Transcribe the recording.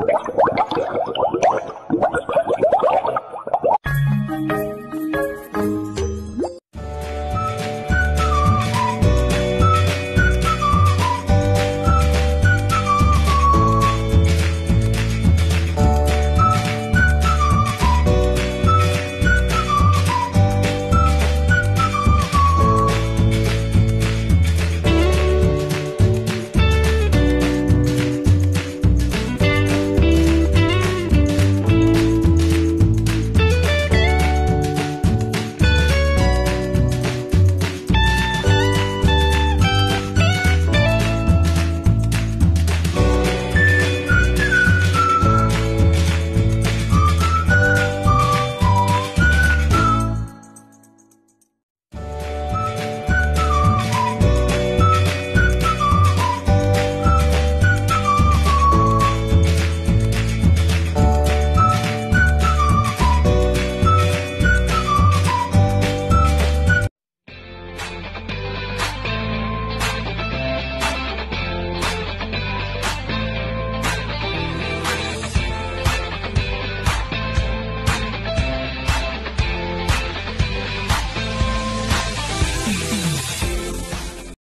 What?